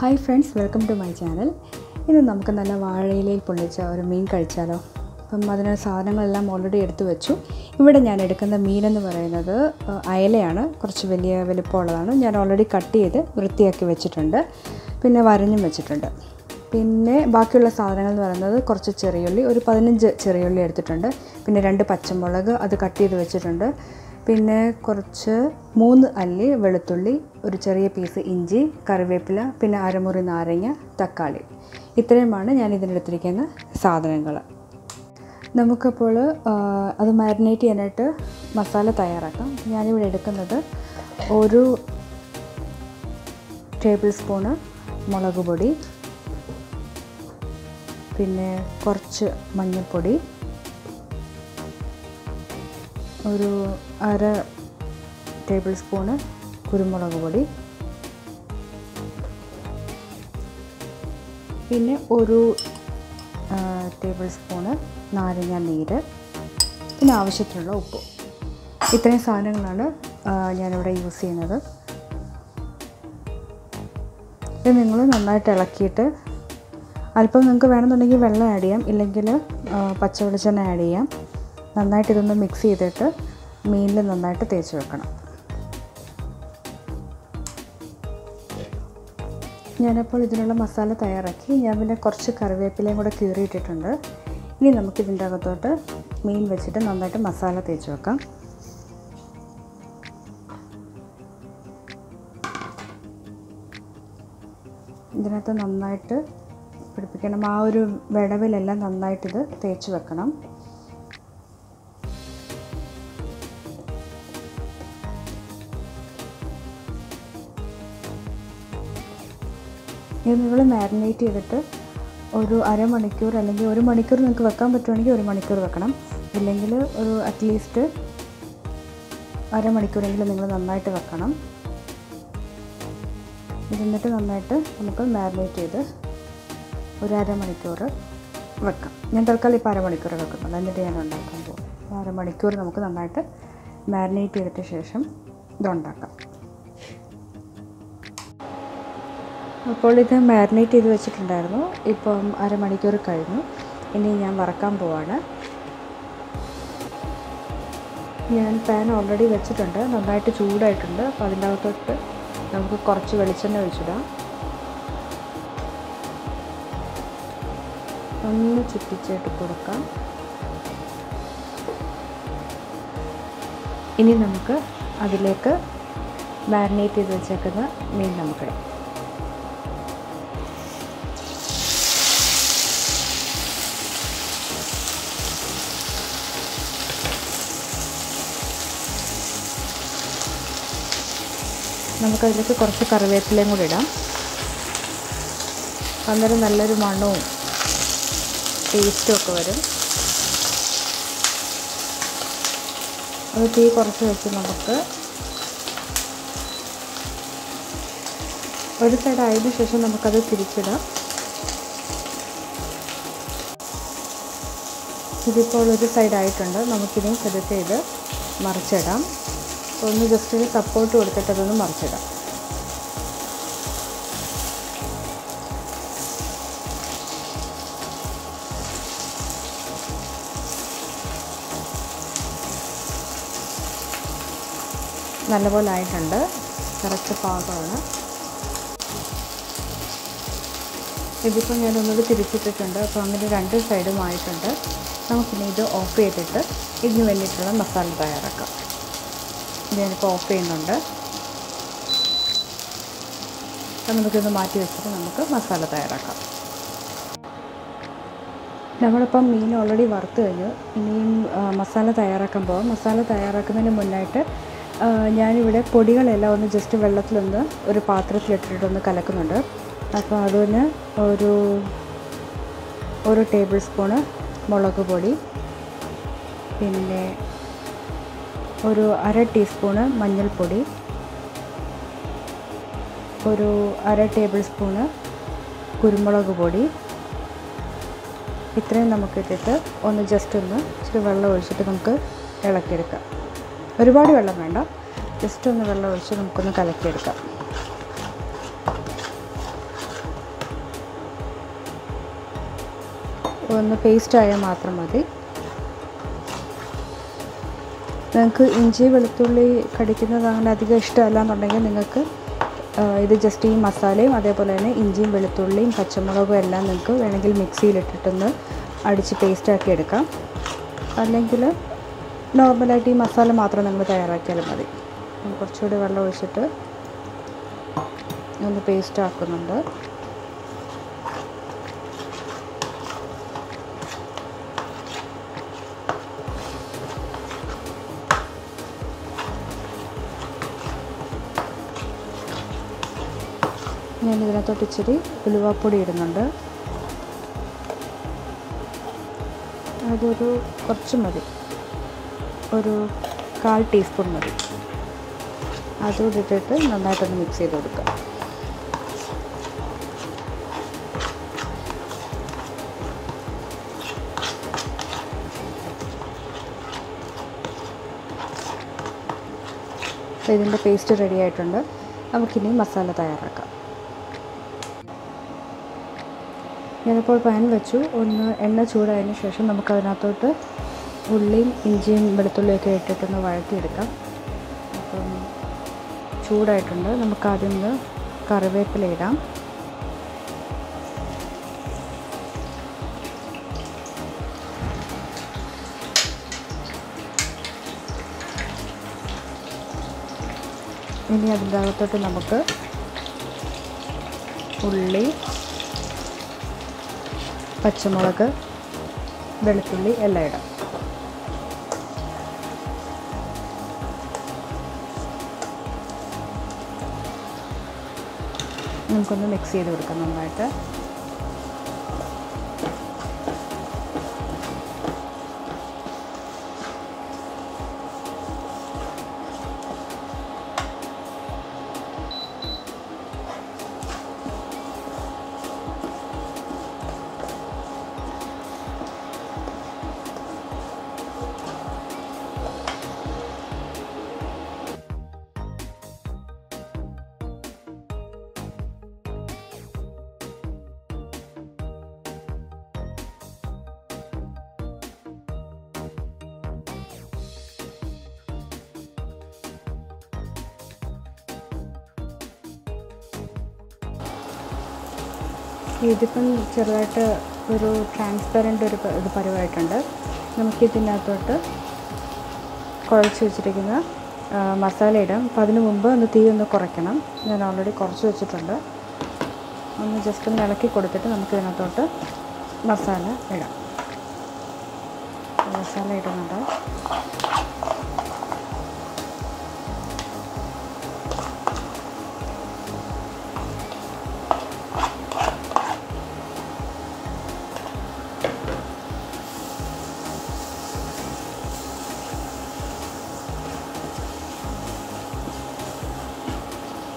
Hi friends welcome to my channel ഇന്ന് നമുക്ക് നല്ല വാഴയിലയിൽ പൊള്ളിച്ച ഒരു മീൻ കഴിച്ചാലോ? അപ്പം അതിനുള്ള സാധനങ്ങളെല്ലാം ഓൾറെഡി എടുത്തു വെച്ചു. ഇവിടെ ഞാൻ എടുക്കുന്ന മീനെന്ന് പറയുന്നത് അയലയാണ്. കുറച്ച് വലിയ വലിപ്പമുള്ളതാണ്. ഞാൻ ഓൾറെഡി കട്ട് ചെയ്ത് വൃത്തിയാക്കി വെച്ചിട്ടുണ്ട്. പിന്നെ വരഞ്ഞും വെച്ചിട്ടുണ്ട്. പിന്നെ ബാക്കിയുള്ള സാധനങ്ങൾ എന്ന് പറയുന്നത് കുറച്ച് ചെറിയുള്ളി ഒരു പതിനഞ്ച് ചെറിയുള്ളി എടുത്തിട്ടുണ്ട്. പിന്നെ രണ്ട് പച്ചമുളക് അത് കട്ട് ചെയ്ത് വെച്ചിട്ടുണ്ട്. പിന്നെ കുറച്ച് മൂന്ന് അല്ലി വെളുത്തുള്ളി ഒരു ചെറിയ പീസ് ഇഞ്ചി കറിവേപ്പില പിന്നെ അരമുറി നാരങ്ങ തക്കാളി. ഇത്രയുമാണ് ഞാൻ ഇതിനെടുത്തിരിക്കുന്ന സാധനങ്ങൾ. നമുക്കപ്പോൾ അത് മാരിനേറ്റ് ചെയ്യാനായിട്ട് മസാല തയ്യാറാക്കാം. ഞാനിവിടെ എടുക്കുന്നത് ഒരു ടേബിൾ സ്പൂണ് മുളക് പൊടി പിന്നെ കുറച്ച് മഞ്ഞൾപ്പൊടി ഒരു അര ടേബിൾ സ്പൂണ് കുരുമുളക് പൊടി. പിന്നെ ഒരു ടേബിൾ സ്പൂണ് നാരങ്ങ നീര്. പിന്നെ ആവശ്യത്തിനുള്ള ഉപ്പ്. ഇത്രയും സാധനങ്ങളാണ് ഞാനിവിടെ യൂസ് ചെയ്യുന്നത്. ഇത് നിങ്ങൾ നന്നായിട്ട് ഇളക്കിയിട്ട് അല്പം നിങ്ങൾക്ക് വേണമെന്നുണ്ടെങ്കിൽ വെള്ളം ആഡ് ചെയ്യാം ഇല്ലെങ്കിൽ പച്ചവെളിച്ചെണ്ണ ആഡ് ചെയ്യാം. നന്നായിട്ട് ഇതൊന്ന് മിക്സ് ചെയ്തിട്ട് മീനിൽ നന്നായിട്ട് തേച്ച് വെക്കണം. ഞാനപ്പോൾ ഇതിനുള്ള മസാല തയ്യാറാക്കി. ഞാൻ പിന്നെ കുറച്ച് കറിവേപ്പിലയും കൂടെ കീറിയിട്ടിട്ടുണ്ട്. ഇനി നമുക്ക് ഇതിന്റെ അകത്തോട്ട് മീൻ വെച്ചിട്ട് നന്നായിട്ട് മസാല തേച്ച് വെക്കാം. ഇതിനകത്ത് നന്നായിട്ട് പിടിപ്പിക്കണം. ആ ഒരു വിടവിലെല്ലാം നന്നായിട്ടിത് തേച്ച് വെക്കണം. ഇത് നിങ്ങൾ മാരിനേറ്റ് ചെയ്തിട്ട് ഒരു അരമണിക്കൂർ അല്ലെങ്കിൽ ഒരു മണിക്കൂർ നിങ്ങൾക്ക് വെക്കാൻ പറ്റുവാണെങ്കിൽ ഒരു മണിക്കൂർ വെക്കണം. ഇല്ലെങ്കിൽ ഒരു അറ്റ്ലീസ്റ്റ് അരമണിക്കൂറെങ്കിലും നിങ്ങൾ നന്നായിട്ട് വെക്കണം. ഇരുന്നിട്ട് നന്നായിട്ട് നമുക്ക് മാരിനേറ്റ് ചെയ്ത് ഒരു അരമണിക്കൂർ വെക്കാം. ഞാൻ തൽക്കാലം ഇപ്പോൾ അരമണിക്കൂർ വെക്കുന്നു. എന്നിട്ട് ഞാൻ ഉണ്ടാക്കാൻ പോകും അരമണിക്കൂർ നമുക്ക് നന്നായിട്ട് മാരിനേറ്റ് ചെയ്തിട്ട് ശേഷം ഇതുണ്ടാക്കാം. അപ്പോൾ ഇത് മാരിനേറ്റ് ചെയ്ത് വെച്ചിട്ടുണ്ടായിരുന്നു. ഇപ്പം അരമണിക്കൂർ കഴിഞ്ഞു. ഇനി ഞാൻ വറക്കാൻ പോവാണ്. ഞാൻ പാൻ ഓൾറെഡി വെച്ചിട്ടുണ്ട്. നന്നായിട്ട് ചൂടായിട്ടുണ്ട്. അപ്പോൾ അതിന്റെ അകത്തോട്ട് നമുക്ക് കുറച്ച് വെളിച്ചെണ്ണ ഒഴിച്ചിടാം. ഒന്ന് ചുറ്റിച്ചിട്ട് കൊടുക്കാം. ഇനി നമുക്ക് അതിലേക്ക് മാരിനേറ്റ് ചെയ്ത് വെച്ചേക്കുന്ന മീൻ നമുക്കിടാം നമുക്കതിലേക്ക് കുറച്ച് കറിവേപ്പിലയും കൂടി ഇടാം. അന്നേരം നല്ലൊരു മണവും ടേസ്റ്റും ഒക്കെ വരും. അത് തീ കുറച്ച് വെച്ച് നമുക്ക് ഒരു സൈഡ് ആയതിനു ശേഷം നമുക്കത് തിരിച്ചിടാം. ഇതിപ്പോൾ ഒരു സൈഡ് ആയിട്ടുണ്ട്. നമുക്കിനി സെലക്ട് ചെയ്ത് മറിച്ചിടാം. ഒന്ന് ജസ്റ്റ് ഒരു സപ്പോർട്ട് കൊടുത്തിട്ട് അതൊന്ന് മറിച്ചിടാം. നല്ലപോലെ ആയിട്ടുണ്ട്. കറക്റ്റ് പാകമാണ്. ഇതിപ്പോൾ ഞാൻ ഒന്നുകൂടി തിരിച്ചിട്ടിട്ടുണ്ട്. അപ്പോൾ അങ്ങനെ രണ്ട് സൈഡും ആയിട്ടുണ്ട്. നമുക്കിനി ഇത് ഓഫ് ചെയ്തിട്ട് ഇതിന് വേണ്ടിയിട്ടുള്ള മസാല തയ്യാറാക്കാം. ഞാനിപ്പോൾ ഓഫ് ചെയ്യുന്നുണ്ട്. അപ്പം നമുക്കിത് മാറ്റി വെച്ചിട്ട് നമുക്ക് മസാല തയ്യാറാക്കാം. നമ്മളിപ്പം മീൻ ഓൾറെഡി വറുത്ത് കഴിഞ്ഞു. ഇനിയും മസാല തയ്യാറാക്കാൻ പോകാം മസാല തയ്യാറാക്കുന്നതിന് മുന്നായിട്ട് ഞാനിവിടെ പൊടികളെല്ലാം ഒന്ന് ജസ്റ്റ് വെള്ളത്തിലൊന്ന് ഒരു പാത്രത്തിലിട്ടിട്ടൊന്ന് കലക്കുന്നുണ്ട്. അപ്പോൾ അതിന് ഒരു ഒരു ടേബിൾ സ്പൂണ് മുളക് പൊടി. പിന്നെ ഒരു അര ടീസ്പൂണ് മഞ്ഞൾപ്പൊടി ഒരു അര ടേബിൾ സ്പൂണ് കുരുമുളക് പൊടി. ഇത്രയും നമുക്കിട്ടിട്ട് ഒന്ന് ജസ്റ്റ് ഒന്ന് ഇച്ചിരി വെള്ളം ഒഴിച്ചിട്ട് നമുക്ക് ഇളക്കിയെടുക്കാം. ഒരുപാട് വെള്ളം വേണ്ട ജസ്റ്റ് ഒന്ന് വെള്ളം ഒഴിച്ച് നമുക്കൊന്ന് കലക്കിയെടുക്കാം. ഒന്ന് പേസ്റ്റായാൽ മാത്രം മതി. നിങ്ങൾക്ക് ഇഞ്ചി വെളുത്തുള്ളി കടിക്കുന്നത് അങ്ങനെ അധികം ഇഷ്ടമല്ല എന്നുണ്ടെങ്കിൽ നിങ്ങൾക്ക് ഇത് ജസ്റ്റ് ഈ മസാലയും അതേപോലെ തന്നെ ഇഞ്ചിയും വെളുത്തുള്ളിയും പച്ചമുളകും എല്ലാം നിങ്ങൾക്ക് വേണമെങ്കിൽ മിക്സിയിലിട്ടിട്ടൊന്ന് അടിച്ച് പേസ്റ്റാക്കി എടുക്കാം. അല്ലെങ്കിൽ നോർമലായിട്ട് ഈ മസാല മാത്രം നിങ്ങൾ തയ്യാറാക്കിയാലും മതി. കുറച്ചുകൂടി വെള്ളം ഒഴിച്ചിട്ട് ഒന്ന് പേസ്റ്റ് ആക്കുന്നുണ്ട്. ഞാൻ ഇതിനകത്തോട്ട് ഇച്ചിരി ഉലുവാപ്പൊടി ഇടുന്നുണ്ട്. അതൊരു കുറച്ച് മതി. ഒരു കാൽ ടീസ്പൂൺ മതി. അതുകൂടി ഇട്ടിട്ട് നന്നായിട്ടൊന്ന് മിക്സ് ചെയ്ത് കൊടുക്കുക അപ്പോൾ ഇതിന്റെ പേസ്റ്റ് റെഡി ആയിട്ടുണ്ട്. നമുക്കിനി മസാല തയ്യാറാക്കാം. ഞാനിപ്പോൾ പാൻ വെച്ചു. ഒന്ന് എണ്ണ ചൂടായതിന് ശേഷം നമുക്ക് അതിനകത്തോട്ട് ഉള്ളിയും ഇഞ്ചിയും വെളുത്തുള്ളിയൊക്കെ ഇട്ടിട്ടൊന്ന് വഴറ്റിയെടുക്കാം. അപ്പം ചൂടായിട്ടുണ്ട്. നമുക്ക് ആദ്യം ഒന്ന് കറിവേപ്പില ഇടാം. ഇനി അതിന്റെ അകത്തോട്ട് നമുക്ക് ഉള്ളി പച്ചമുളക് വെളുത്തുള്ളി എല്ലാം ഇടാം നമുക്കൊന്ന് മിക്സ് ചെയ്ത് കൊടുക്കാം നന്നായിട്ട്. ഇതിപ്പം ചെറുതായിട്ട് ഒരു ട്രാൻസ്പെറന്റ് ഒരു ഇത് പരുവായിട്ടുണ്ട്. നമുക്കിതിനകത്തോട്ട് കുഴച്ച് വെച്ചിരിക്കുന്ന മസാല ഇടാം. അപ്പം അതിന് മുമ്പ് ഒന്ന് തീ ഒന്ന് കുറയ്ക്കണം. ഞാൻ ഓൾറെഡി കുറച്ച് വെച്ചിട്ടുണ്ട്. ഒന്ന് ജസ്റ്റ് ഒന്ന് ഇളക്കി കൊടുത്തിട്ട് നമുക്ക് ഇതിനകത്തോട്ട് മസാല ഇടാം. മസാല ഇടുന്നുണ്ട്.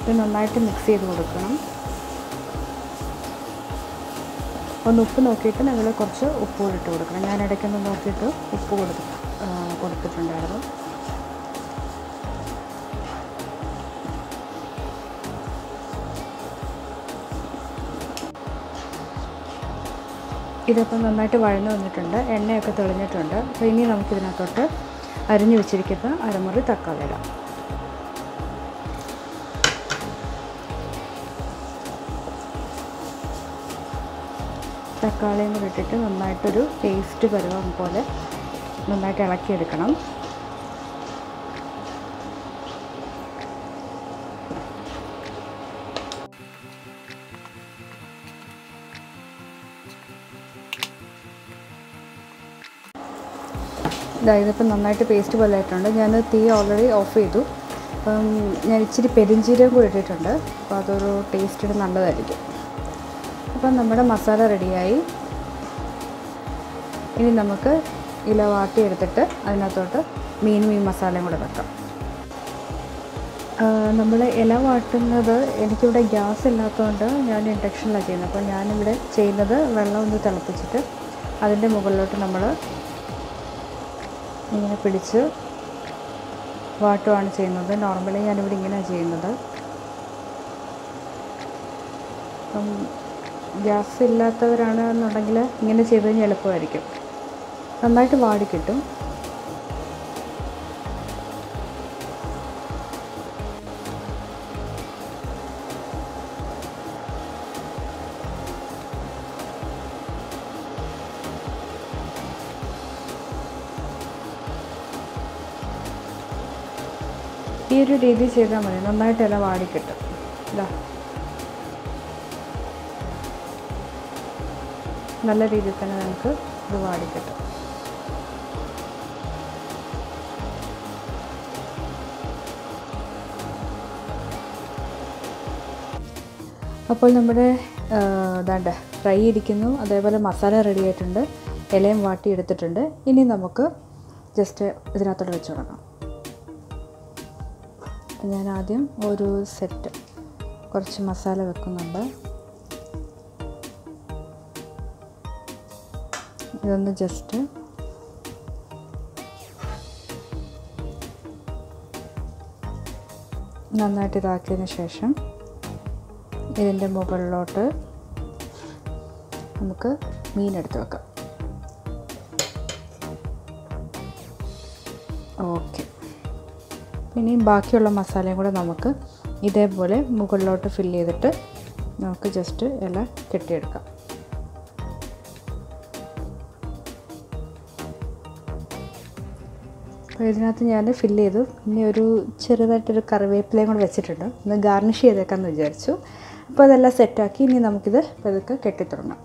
ഇത് നന്നായിട്ട് മിക്സ് ചെയ്ത് കൊടുക്കണം. ഒന്ന് ഉപ്പ് നോക്കിയിട്ട് നിങ്ങൾ കുറച്ച് ഉപ്പ് കൂടി ഇട്ട് കൊടുക്കണം. ഞാൻ ഇടയ്ക്കൊന്ന് നോക്കിയിട്ട് ഉപ്പ് കൊടുത്ത് കൊടുത്തിട്ടുണ്ടായിരുന്നു. ഇതിപ്പം നന്നായിട്ട് വഴന്നു വന്നിട്ടുണ്ട്. എണ്ണയൊക്കെ തെളിഞ്ഞിട്ടുണ്ട്. അപ്പോൾ ഇനി നമുക്കിതിനകത്തോട്ട് അരിഞ്ഞു വെച്ചിരിക്കുന്ന അരമുറി തക്കാളി ഇടാം. തക്കാളിയും കൂടി ഇട്ടിട്ട് നന്നായിട്ടൊരു പേസ്റ്റ് പരുവം പോലെ നന്നായിട്ട് ഇളക്കിയെടുക്കണം. ഇതാ ഇതിപ്പോൾ നന്നായിട്ട് പേസ്റ്റ് പോലെ ആയിട്ടുണ്ട്. ഞാൻ തീ ഓൾറെഡി ഓഫ് ചെയ്തു. അപ്പം ഞാൻ ഇച്ചിരി പെരിഞ്ചീരകം കൂടി ഇട്ടിട്ടുണ്ട്. അപ്പോൾ അതൊരു ടേസ്റ്റിന് നല്ലതായിരിക്കും. അപ്പം നമ്മുടെ മസാല റെഡിയായി. ഇനി നമുക്ക് ഇല വാട്ടിയെടുത്തിട്ട് അതിനകത്തോട്ട് മീൻ മീൻ മസാലയും കൂടെ വെക്കാം. നമ്മൾ ഇല വാട്ടുന്നത് എനിക്കിവിടെ ഗ്യാസ് ഇല്ലാത്തതുകൊണ്ട് ഞാൻ ഇൻഡക്ഷനിലാണ് ചെയ്യുന്നത്. അപ്പോൾ ഞാനിവിടെ ചെയ്യുന്നത് വെള്ളം ഒന്ന് തിളപ്പിച്ചിട്ട് അതിന്റെ മുകളിലോട്ട് നമ്മൾ ഇങ്ങനെ പിടിച്ച് വാട്ടുവാണ് ചെയ്യുന്നത്. നോർമലി ഞാനിവിടെ ഇങ്ങനെയാണ് ചെയ്യുന്നത്. അപ്പം ഗ്യാസ് ഇല്ലാത്തവരാണ് എന്നുണ്ടെങ്കിൽ ഇങ്ങനെ ചെയ്ത് കഴിഞ്ഞാൽ എളുപ്പമായിരിക്കും. നന്നായിട്ട് വാടി കിട്ടും. ഈ ഒരു രീതി ചെയ്താൽ മതി. നന്നായിട്ട് ഇല വാടിക്കിട്ടും ഇതാ. നല്ല രീതിയിൽ തന്നെ നമുക്ക് ഇത് വാടിക്കിട്ടും അപ്പോൾ നമ്മുടെ ഇതാണ്ട് ഫ്രൈ ഇരിക്കുന്നു. അതേപോലെ മസാല റെഡി ആയിട്ടുണ്ട്. ഇലയും വാട്ടി എടുത്തിട്ടുണ്ട്. ഇനി നമുക്ക് ജസ്റ്റ് ഇതിനകത്തോട്ട് വെച്ച് തുടങ്ങാം ഞാൻ ആദ്യം ഒരു സെറ്റ് കുറച്ച് മസാല വെക്കുന്നുണ്ട്. ഇതൊന്ന് ജസ്റ്റ് നന്നായിട്ട് ഇതാക്കിയതിന് ശേഷം ഇതിന്റെ മുകളിലോട്ട് നമുക്ക് മീൻ എടുത്ത് വെക്കാം. ഓക്കെ. ഇനിയും ബാക്കിയുള്ള മസാലയും കൂടെ നമുക്ക് ഇതേപോലെ മുകളിലോട്ട് ഫില്ല് ചെയ്തിട്ട് നമുക്ക് ജസ്റ്റ് ഇല കെട്ടിയെടുക്കാം. ഇതിനകത്ത് ഞാൻ ഫില്ല് ചെയ്തു. പിന്നെ ഒരു ചെറുതായിട്ടൊരു കറിവേപ്പിലയും കൂടെ വെച്ചിട്ടുണ്ട്. ഒന്ന് ഗാർണിഷ് ചെയ്തേക്കാമെന്ന് വിചാരിച്ചു. അപ്പോൾ അതെല്ലാം സെറ്റാക്കി ഇനി നമുക്കിത് പതുക്കെ കെട്ടിത്തുടങ്ങാം.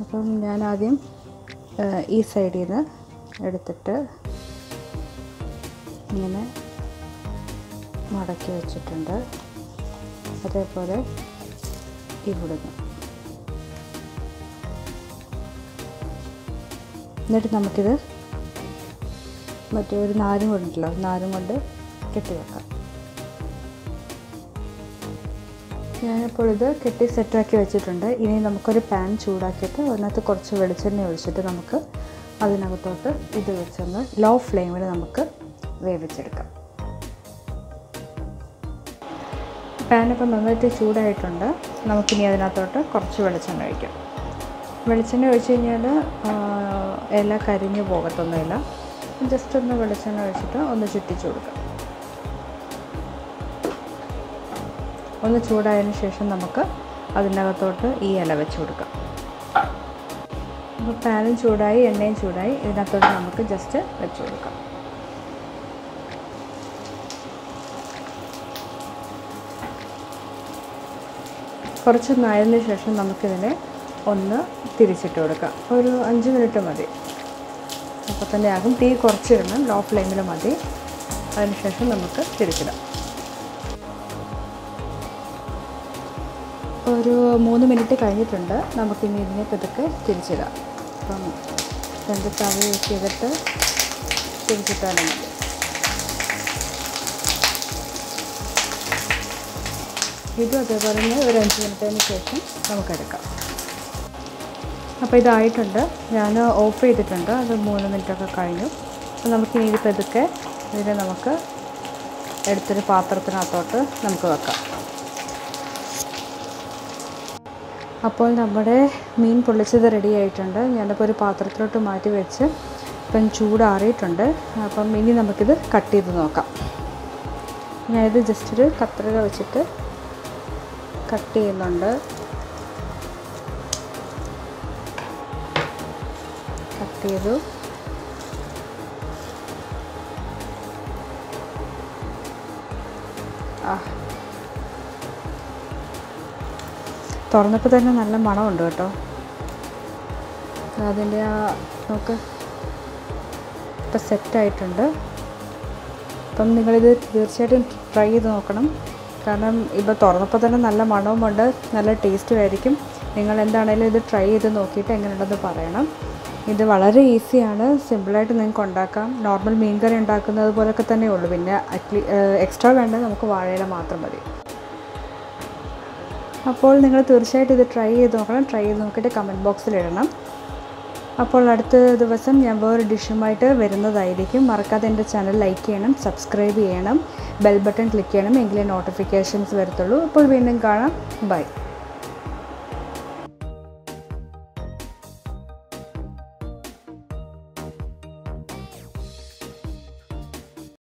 അപ്പം ഞാൻ ആദ്യം ഈ സൈഡിൽ നിന്ന് എടുത്തിട്ട് ഇങ്ങനെ മടക്കി വെച്ചിട്ടുണ്ട്. അതേപോലെ ഇവിടുന്ന്. എന്നിട്ട് നമുക്കിത് മറ്റേ ഒരു നാരും കൊണ്ടുണ്ടല്ലോ നാരും കൊണ്ട് കെട്ടി വെക്കാം. ഞാനിപ്പോൾ ഇത് കെട്ടി സെറ്റാക്കി വെച്ചിട്ടുണ്ട്. ഇനി നമുക്കൊരു പാൻ ചൂടാക്കിയിട്ട് അതിനകത്ത് കുറച്ച് വെളിച്ചെണ്ണ ഒഴിച്ചിട്ട് നമുക്ക് അതിനകത്തോട്ട് ഇത് വെച്ചൊന്ന് ലോ ഫ്ലെയിമിൽ നമുക്ക് വേവിച്ചെടുക്കാം. പാനിപ്പോൾ നന്നായിട്ട് ചൂടായിട്ടുണ്ട്. നമുക്കിനി അതിനകത്തോട്ട് കുറച്ച് വെളിച്ചെണ്ണ ഒഴിക്കാം. വെളിച്ചെണ്ണ ഒഴിച്ച് കഴിഞ്ഞാൽ ഇല കരിഞ്ഞു പോകത്തൊന്നുമില്ല. ജസ്റ്റ് ഒന്ന് വെളിച്ചെണ്ണ ഒഴിച്ചിട്ട് ഒന്ന് ചുറ്റിച്ചു കൊടുക്കാം. ഒന്ന് ചൂടായതിന് ശേഷം നമുക്ക് അതിനകത്തോട്ട് ഈ ഇല വെച്ച് കൊടുക്കാം. അപ്പോൾ പാനും ചൂടായി എണ്ണയും ചൂടായി ഇതിനകത്തോട്ട് നമുക്ക് ജസ്റ്റ് വെച്ച് കൊടുക്കാം. കുറച്ച് നായതിന് ശേഷം നമുക്കിതിനെ ഒന്ന് തിരിച്ചിട്ട് കൊടുക്കാം. ഒരു അഞ്ച് മിനിറ്റ് മതി. അപ്പോൾ തന്നെ ആകും. തീ കുറച്ചിടണം. ലോ ഫ്ലെയിമിൽ മതി. അതിനുശേഷം നമുക്ക് തിരിച്ചിടാം. ഒരു മൂന്ന് മിനിറ്റ് കഴിഞ്ഞിട്ടുണ്ട്. നമുക്കിനി ഇതിനെ പതുക്കെ തിരിച്ചിടാം. അപ്പം രണ്ട് തവ ചെയ്തിട്ട് തിരിച്ചിട്ടാലും മതി. ഇതും അതേപോലെ തന്നെ ഒരു അഞ്ച് മിനിറ്റിന് ശേഷം നമുക്കെടുക്കാം അപ്പോൾ ഇതായിട്ടുണ്ട്. ഞാൻ ഓഫ് ചെയ്തിട്ടുണ്ട്. അത് മൂന്ന് മിനിറ്റൊക്കെ കഴിഞ്ഞു. അപ്പോൾ നമുക്കിനി ഇത് പതുക്കെ ഇതിനെ നമുക്ക് എടുത്തൊരു പാത്രത്തിനകത്തോട്ട് നമുക്ക് വെക്കാം. അപ്പോൾ നമ്മുടെ മീൻ പൊള്ളിച്ചത് റെഡി ആയിട്ടുണ്ട്. ഞാനിപ്പോൾ ഒരു പാത്രത്തിലോട്ട് മാറ്റി വെച്ച് ഇപ്പം ചൂടാറിയിട്ടുണ്ട്. അപ്പം ഇനി നമുക്കിത് കട്ട് ചെയ്ത് നോക്കാം. ഞാനിത് ജസ്റ്റ് ഒരു കത്രിക വെച്ചിട്ട് കട്ട് ചെയ്യുന്നുണ്ട്. കട്ട് ചെയ്തു തുറന്നപ്പോൾ തന്നെ നല്ല മണമുണ്ട് കേട്ടോ. അതിന്റെ ആ നമുക്ക് ഇപ്പം സെറ്റായിട്ടുണ്ട് അപ്പം നിങ്ങളിത് തീർച്ചയായിട്ടും ട്രൈ ചെയ്ത് നോക്കണം. കാരണം ഇപ്പോൾ തുറന്നപ്പോൾ തന്നെ നല്ല മണവുമുണ്ട്. നല്ല ടേസ്റ്റും ആയിരിക്കും. നിങ്ങൾ എന്താണേലും ഇത് ട്രൈ ചെയ്ത് നോക്കിയിട്ട് എങ്ങനെയുണ്ടെന്ന് പറയണം. ഇത് വളരെ ഈസിയാണ്. സിമ്പിളായിട്ട് നിങ്ങൾക്ക് ഉണ്ടാക്കാം നോർമൽ മീൻ കറി ഉണ്ടാക്കുന്നത് പോലൊക്കെ തന്നെ ഉള്ളൂ. പിന്നെ അറ്റ്ലീ എക്സ്ട്രാ വേണ്ട നമുക്ക് വാഴയില മാത്രം മതി. അപ്പോൾ നിങ്ങൾ തീർച്ചയായിട്ടും ഇത് ട്രൈ ചെയ്ത് നോക്കണം. ട്രൈ ചെയ്ത് നോക്കിയിട്ട് കമന്റ് ബോക്സിൽ ഇടണം. അപ്പോൾ അടുത്ത ദിവസം ഞാൻ വേറൊരു ഡിഷുമായിട്ട് വരുന്നതായിരിക്കും. മറക്കാതെ എന്റെ ചാനൽ ലൈക്ക് ചെയ്യണം സബ്സ്ക്രൈബ് ചെയ്യണം ബെൽ ബട്ടൺ ക്ലിക്ക് ചെയ്യണം എങ്കിലേ നോട്ടിഫിക്കേഷൻസ് വരത്തുള്ളൂ. അപ്പോൾ വീണ്ടും കാണാം. ബൈ.